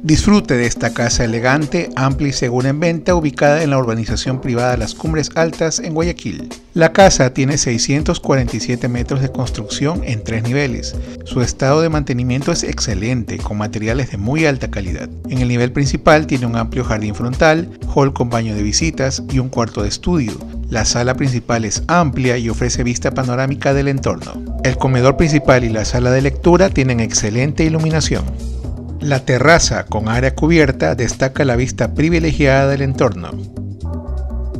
Disfrute de esta casa elegante, amplia y segura en venta ubicada en la urbanización privada Las Cumbres Altas en Guayaquil. La casa tiene 647 metros de construcción en tres niveles. Su estado de mantenimiento es excelente, con materiales de muy alta calidad. En el nivel principal tiene un amplio jardín frontal, hall con baño de visitas y un cuarto de estudio. La sala principal es amplia y ofrece vista panorámica del entorno. El comedor principal y la sala de lectura tienen excelente iluminación. La terraza con área cubierta destaca la vista privilegiada del entorno.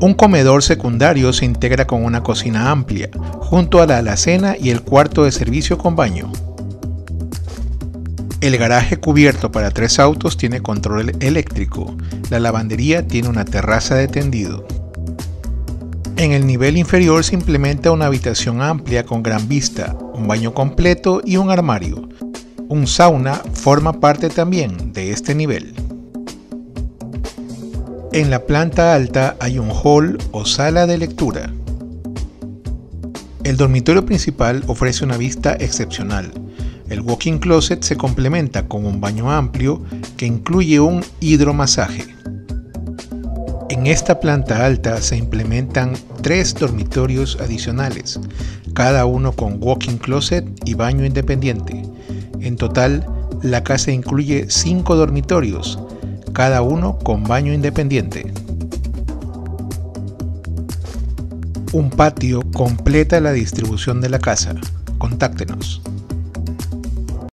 Un comedor secundario se integra con una cocina amplia, junto a la alacena y el cuarto de servicio con baño. El garaje cubierto para tres autos tiene control eléctrico. La lavandería tiene una terraza de tendido. En el nivel inferior se implementa una habitación amplia con gran vista, un baño completo y un armario. Un sauna forma parte también de este nivel. En la planta alta hay un hall o sala de lectura. El dormitorio principal ofrece una vista excepcional. El walk-in closet se complementa con un baño amplio que incluye un hidromasaje. En esta planta alta se implementan tres dormitorios adicionales, cada uno con walk-in closet y baño independiente. En total, la casa incluye 5 dormitorios, cada uno con baño independiente. Un patio completa la distribución de la casa. Contáctenos.